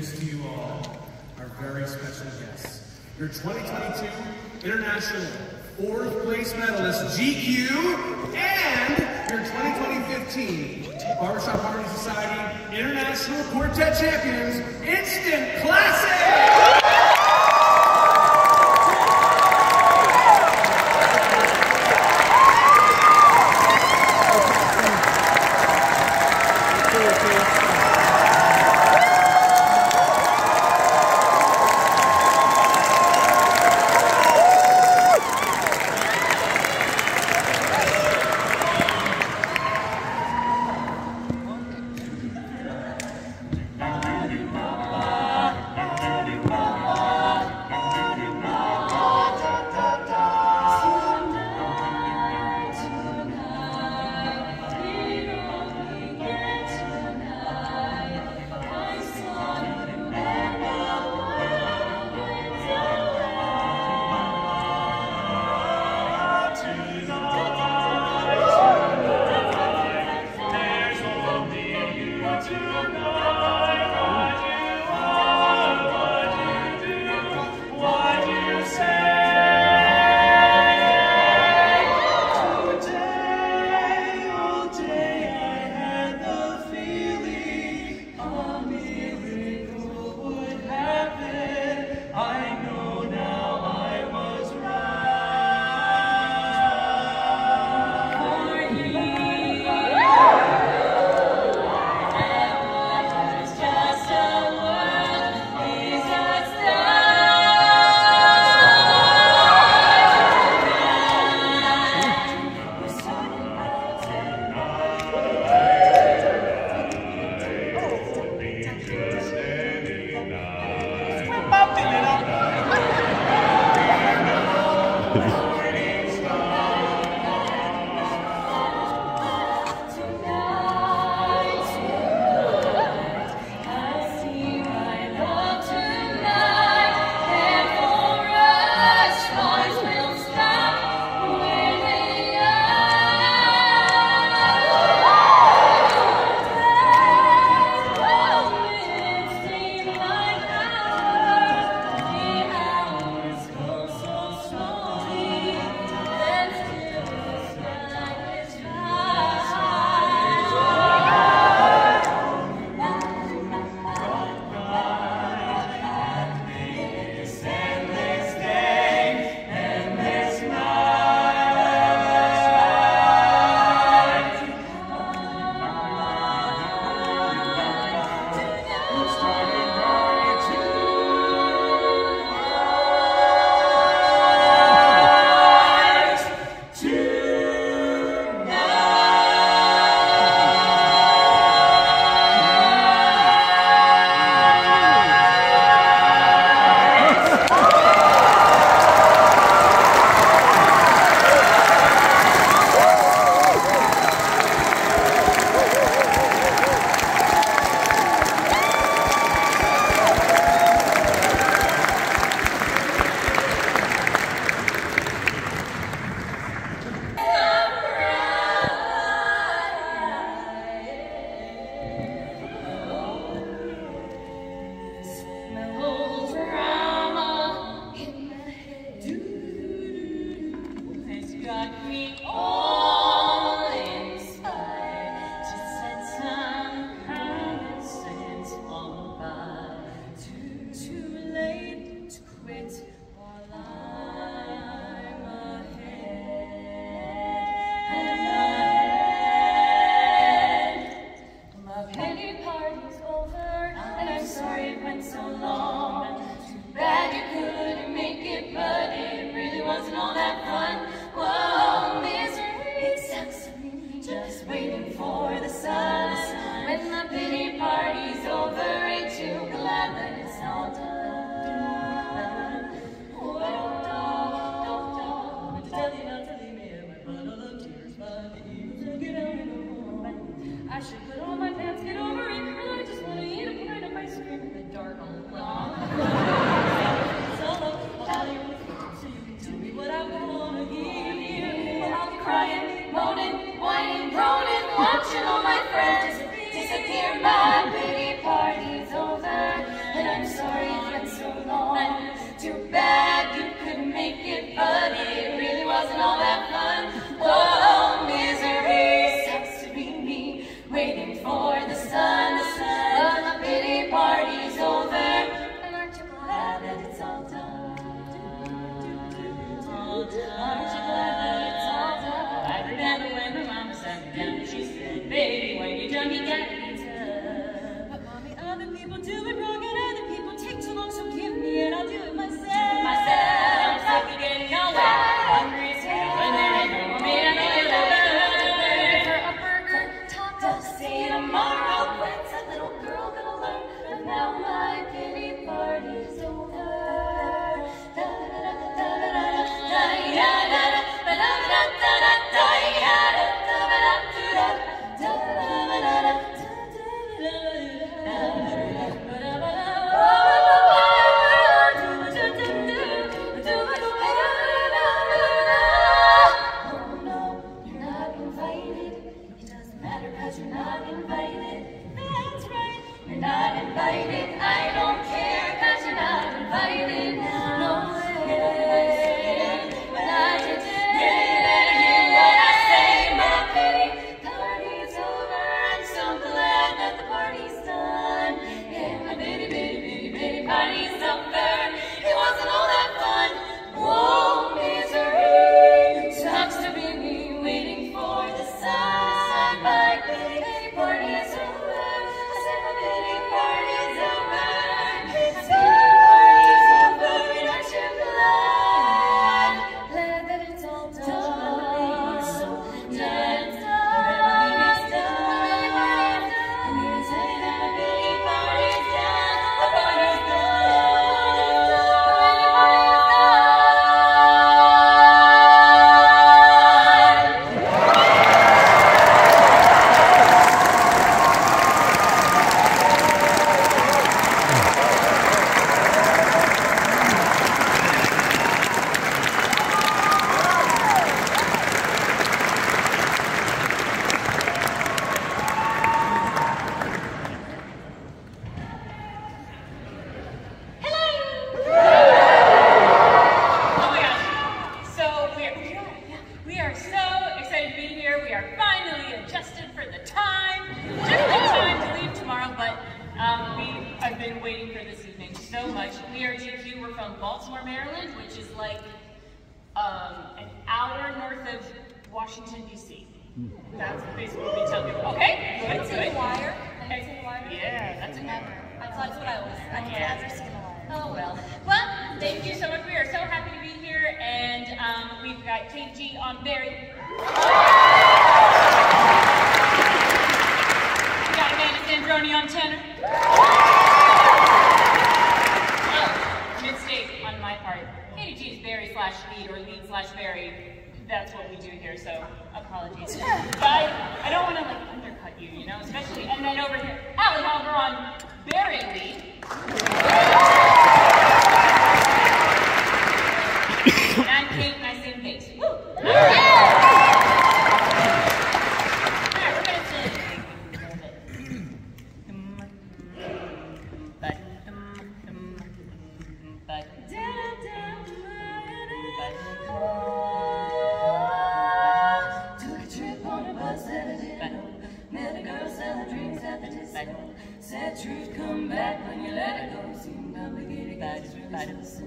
introduce to you all our very special guests. Your 2022 International Fourth Place Medalist, GQ, and your 2015 Barbershop Harmony Society International Quartet Champions, Instant Classic! I should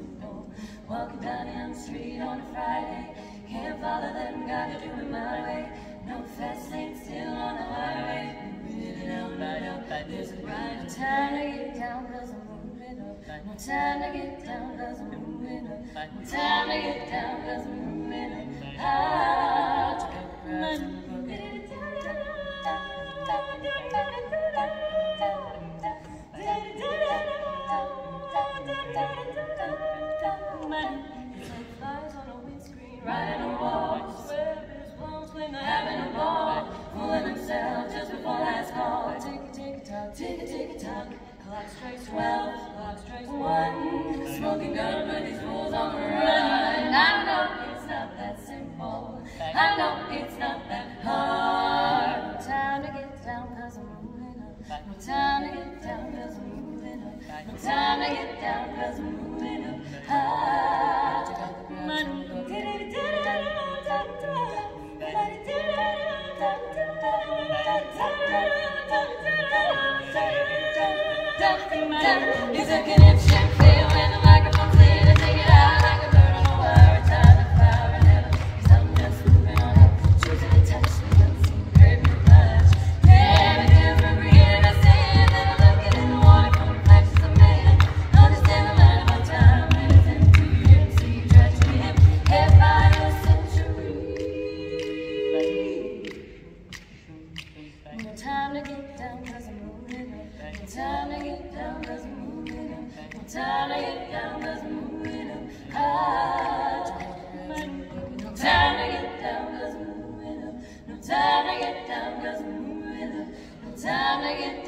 simple. Walking down the Street on a Friday, can't follow them, gotta do it my way. No fast lane, still on the highway. Moving it out, right up, like there's a right. No time to get down, cause I'm moving up. No time to get down, cause I'm moving up. No time to get down, cause I'm moving up. Out to go across the book. I know not Time to get down, cause I'm moving up. No time to get down, cause I'm time I get down, cause I'm moving up high. Is a connection fail? Oregon.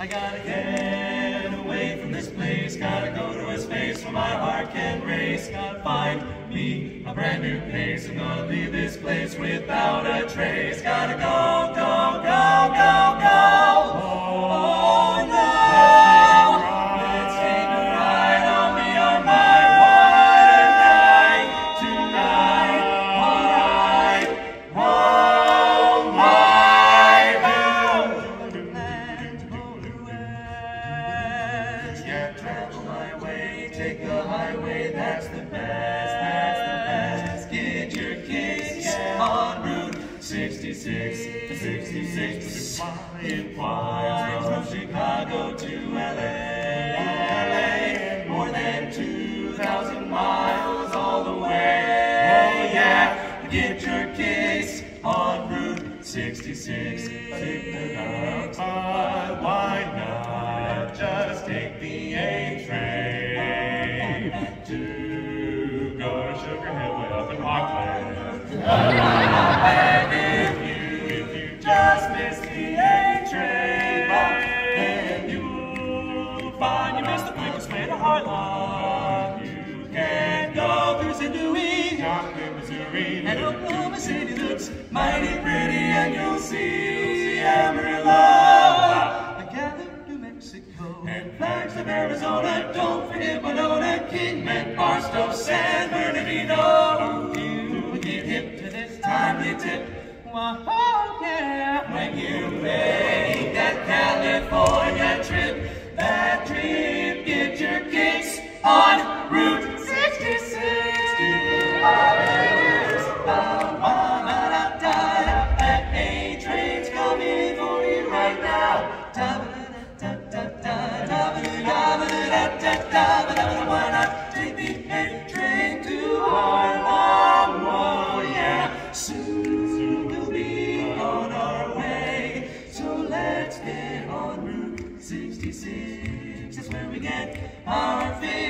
I gotta get away from this place, gotta go to a space where my heart can race, gotta find me a brand new place, I'm gonna leave this place without a trace, gotta go, go, go, go, go! Mwah. get our feet.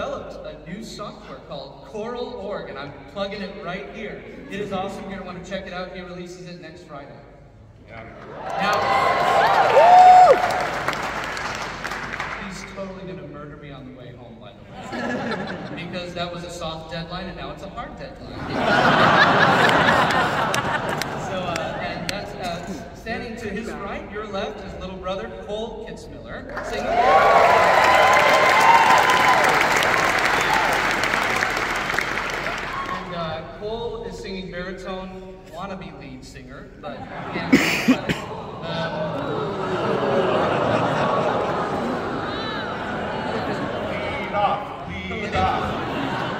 Developed a new software called Choral Org, and I'm plugging it right here. It is awesome. You're going to want to check it out. He releases it next Friday. Yeah. Now, he's totally going to murder me on the way home, by the way. because that was a soft deadline, and now it's a hard deadline. so, uh, and that's uh, standing to his right, your left, his little brother, Kohl Kitzmiller, singing. And uh, Kohl is singing baritone, wannabe lead singer, but. Lead off, lead off.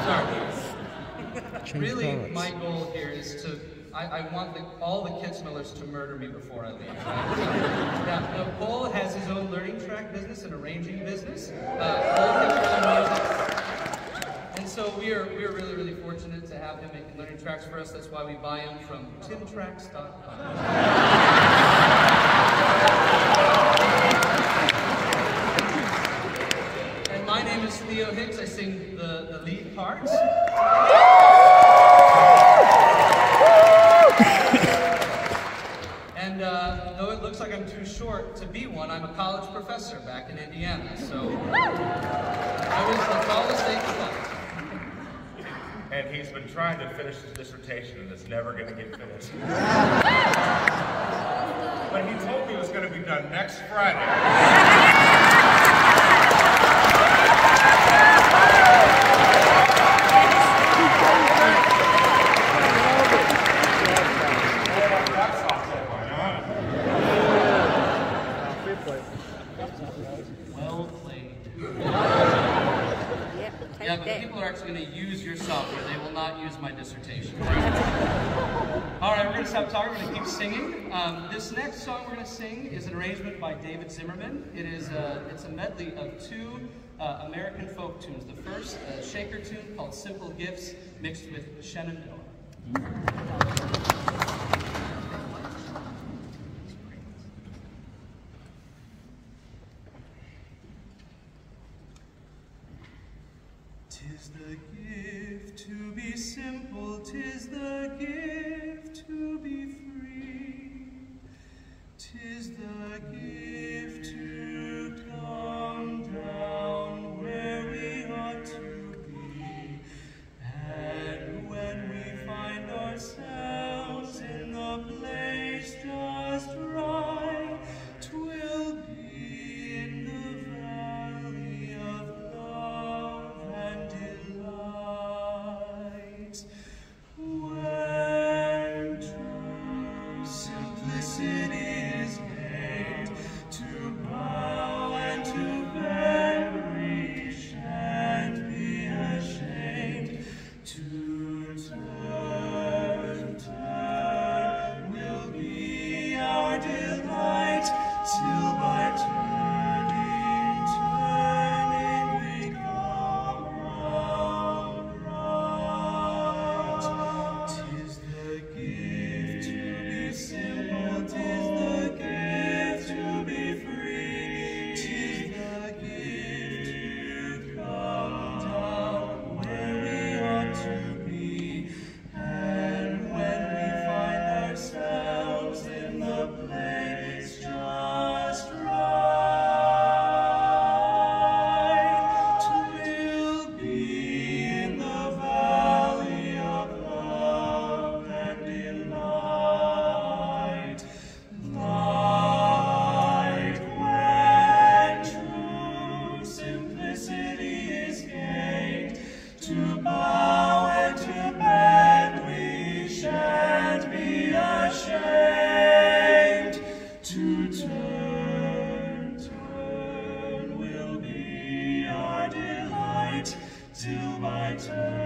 Sorry. Really, my goal here is to, I, I want the, all the Kitzmillers to murder me before I leave. Right? So, yeah, no, Kohl has his own learning track business and arranging business. Uh, Kohl Kitzmiller Music. And so we are, we are really, really fortunate to have him making learning tracks for us. That's why we buy them from timtracks.com. And my name is Theo Hicks. I sing the, the lead parts. And uh, though it looks like I'm too short to be one, I'm a college professor back in Indiana. So I was the tallest eight class. And he's been trying to finish his dissertation and it's never going to get finished. but he told me it was going to be done next Friday. That's off deadline, huh? Well played. Yeah, but people are actually going to use your software. They will not use my dissertation. All right, we're going to stop talking. We're going to keep singing. Um, this next song we're going to sing is an arrangement by David Zimmerman. It is a, it's a medley of two uh, American folk tunes. The first, a shaker tune called Simple Gifts, mixed with Shenandoah. return.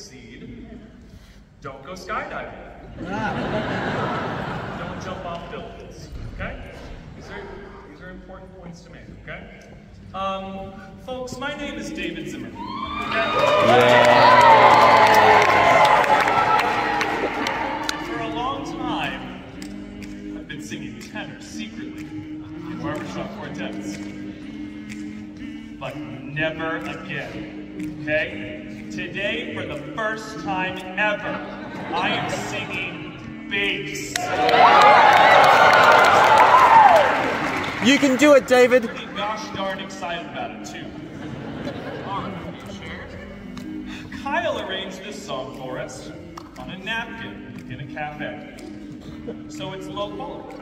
Succeed, don't go skydiving. don't jump off buildings, okay? These are, these are important points to make, okay? Um, folks, my name is David Zimmerman. For Today, for the first time ever, I am singing bass. You can do it, David. Pretty gosh darn excited about it too. On. Kyle arranged this song for us on a napkin in a cafe. So it's low quality.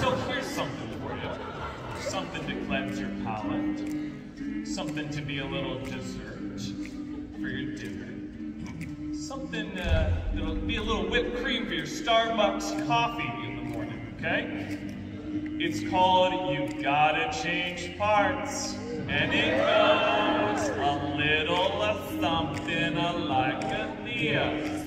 So here's something for you. Something to cleanse your palate. Something to be a little dessert for your dinner. Something uh, that'll be a little whipped cream for your Starbucks coffee in the morning, okay? It's called You Gotta Change Parts. And it goes a little a something like a Thea.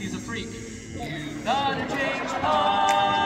He's a freak. You gotta change parts.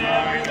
Gotta try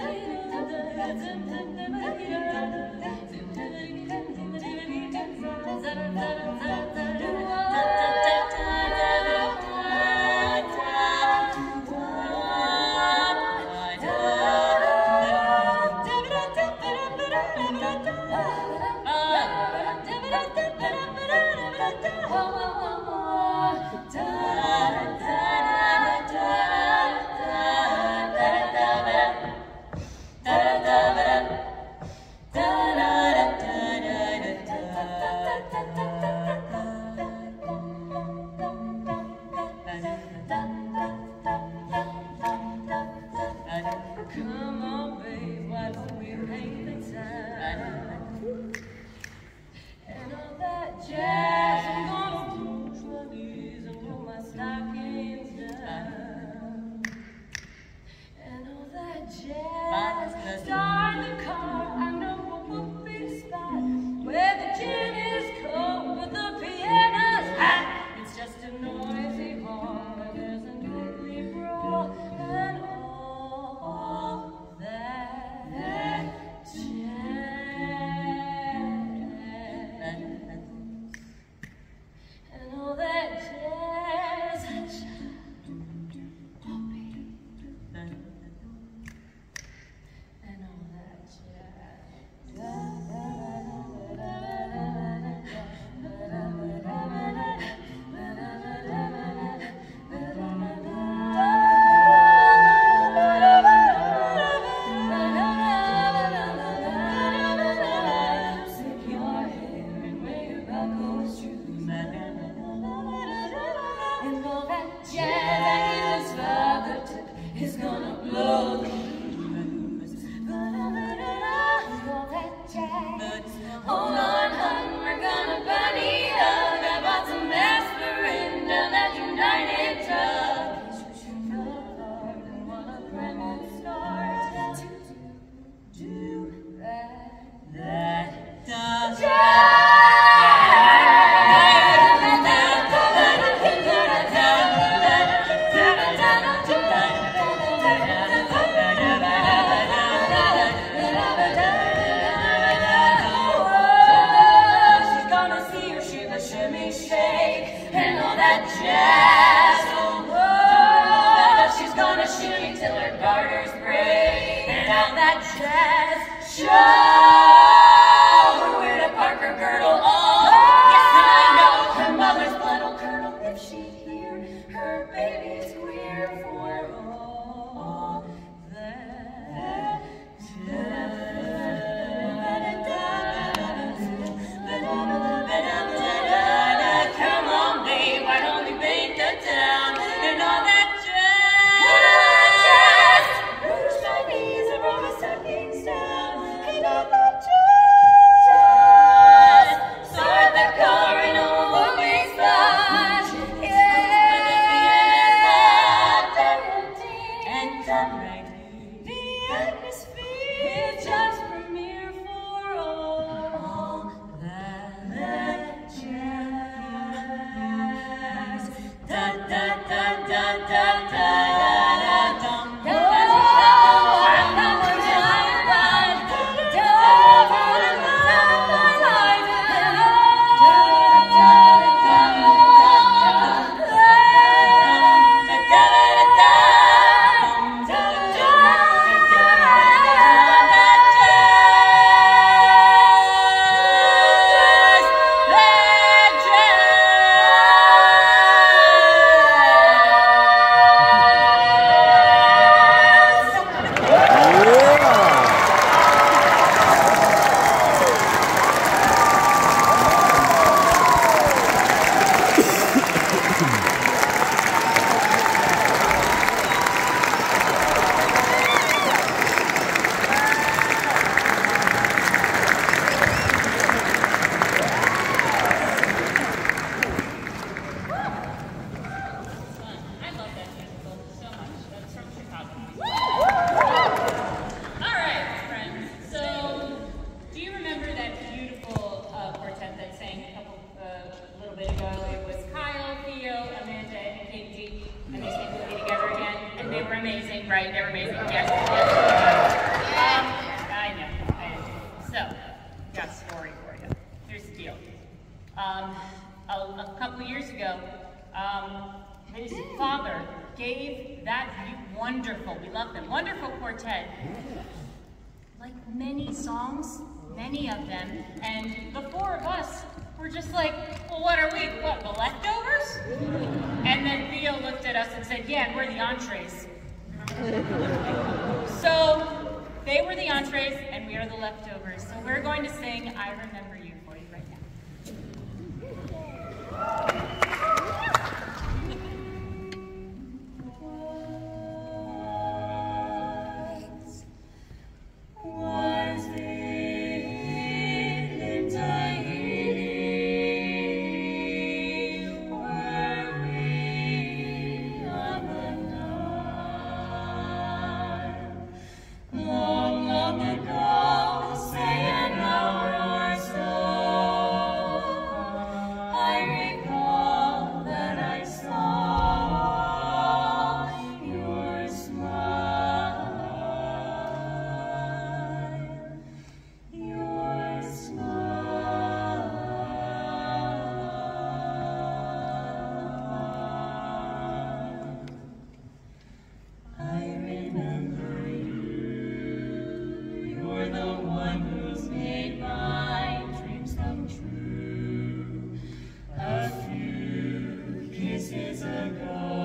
Come kisses ago.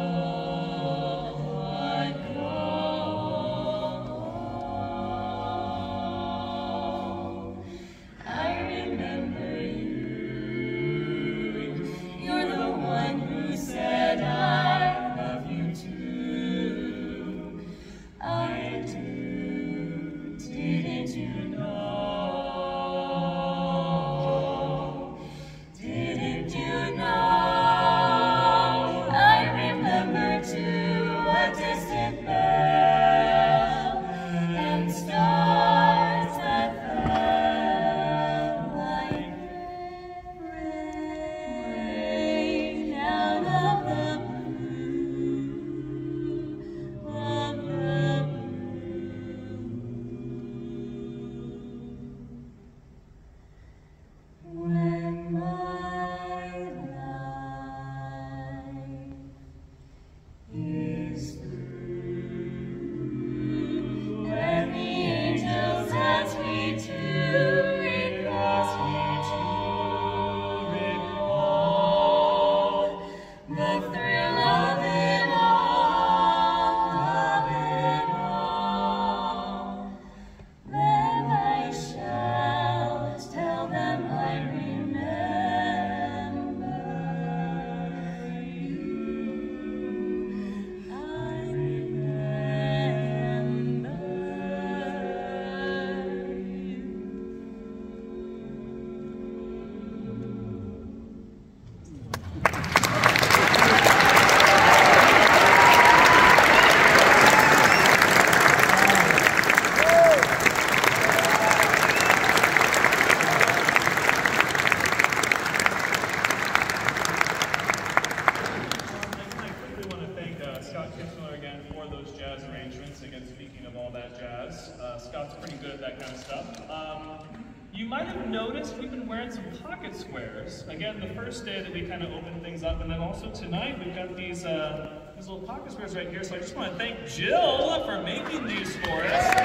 The that we kind of opened things up, and then also tonight we've got these uh, these little pocket squares right here. So I just want to thank Jill for making these for us.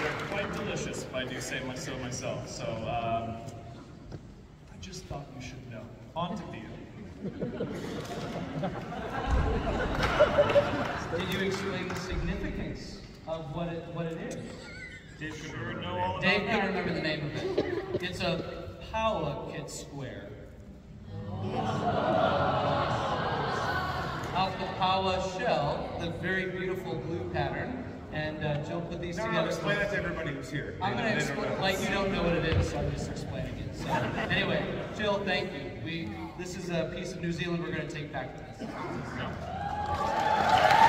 They're, quite delicious, if I do say so myself. So um, I just thought you should know. On to Theo. Did you explain the significance of what it what it? Dave could know all about Dave can remember the name of it. It's a Powakit square. Out the paua shell, the very beautiful blue pattern, and uh, Jill put these No, together. no, explain that to everybody who's here. I'm going to they don't explain, like you don't know what it is, so I'm just explaining it. So anyway, Jill, thank you. We this is a piece of New Zealand we're going to take back with us.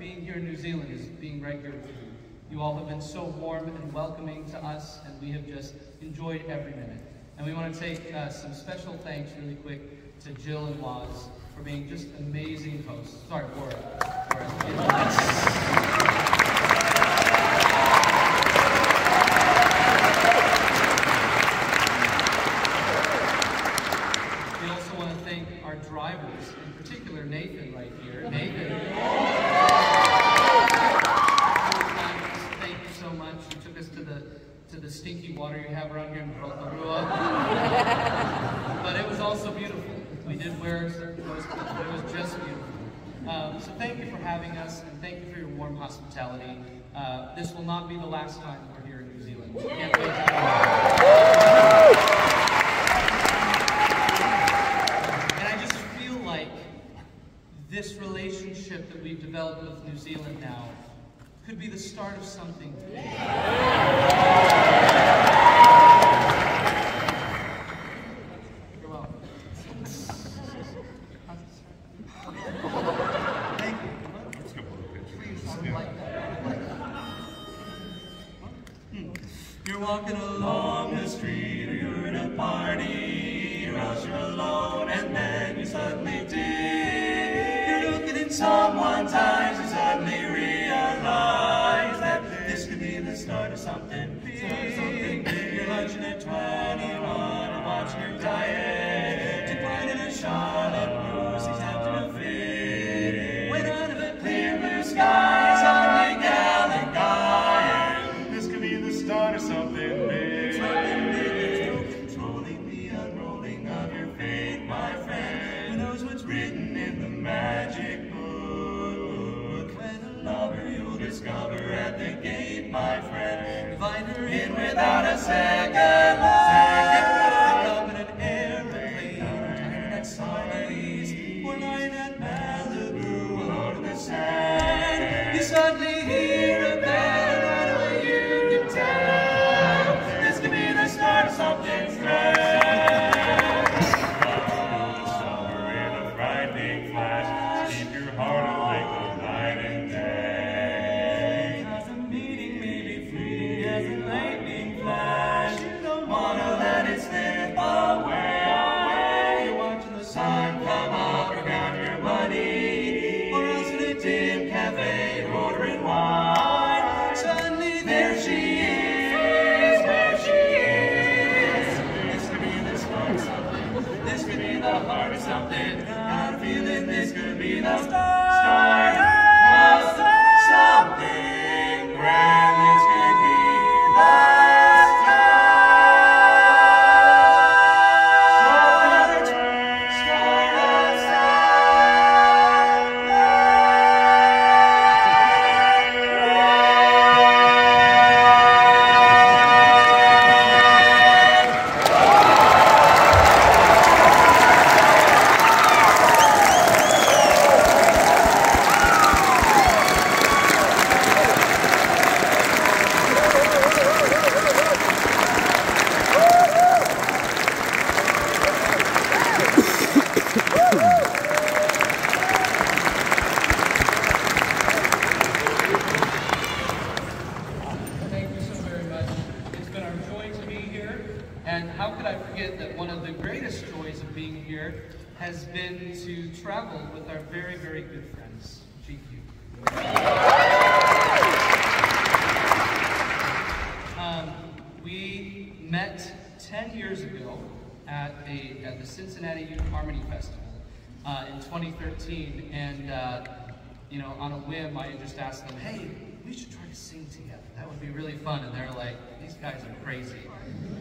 being here in New Zealand is being right here with you. You all have been so warm and welcoming to us, and we have just enjoyed every minute. And we want to take uh, some special thanks really quick to Jill and Waz for being just amazing hosts. Sorry, Laura. Laura. so thank you for having us, and thank you for your warm hospitality. Uh, this will not be the last time we're here in New Zealand. We can't wait to And I just feel like this relationship that we've developed with New Zealand now could be the start of something. Yeah. Uh, in 2013. And, uh, you know, on a whim, I just asked them, hey, we should try to sing together. That would be really fun. And they're like, these guys are crazy.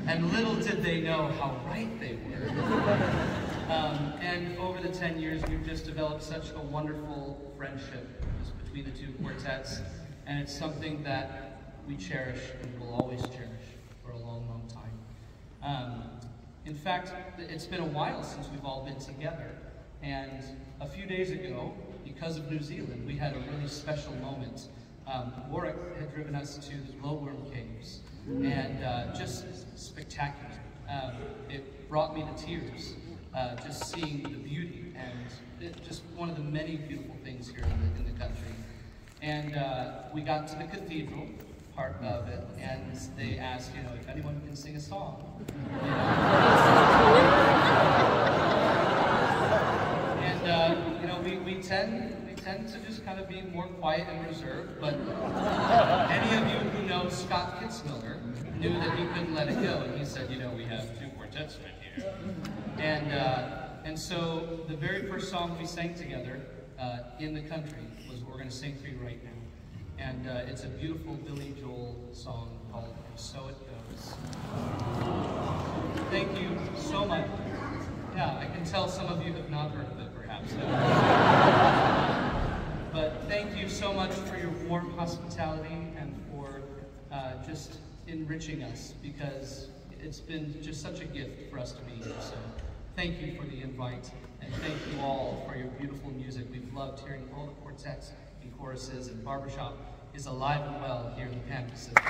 And little did they know how right they were. um, and over the 10 years, we've just developed such a wonderful friendship between the two quartets. And it's something that we cherish and will always cherish for a long, long time. Um, in fact, it's been a while since we've all been together. And a few days ago, because of New Zealand, we had a really special moment. Um, Warwick had driven us to the glowworm caves, and uh, just spectacular. Um, it brought me to tears, uh, just seeing the beauty and it, just one of the many beautiful things here in the, in the country. And uh, we got to the cathedral part of it, and they asked, you know, if anyone can sing a song. and uh, you know, we, we tend we tend to just kind of be more quiet and reserved. But any of you who know Scott Kitzmiller knew that he couldn't let it go, and he said, you know, we have two quartets right here. And uh, and so the very first song we sang together uh, in the country was what we're going to sing for you right now. And uh, it's a beautiful Billy Joel song called And So It Goes. Thank you so much. Yeah, I can tell some of you have not heard of it, perhaps. but thank you so much for your warm hospitality and for uh, just enriching us because it's been just such a gift for us to be here. So thank you for the invite and thank you all for your beautiful music. We've loved hearing all the quartets and choruses and barbershop is alive and well here in the Pan Pacific.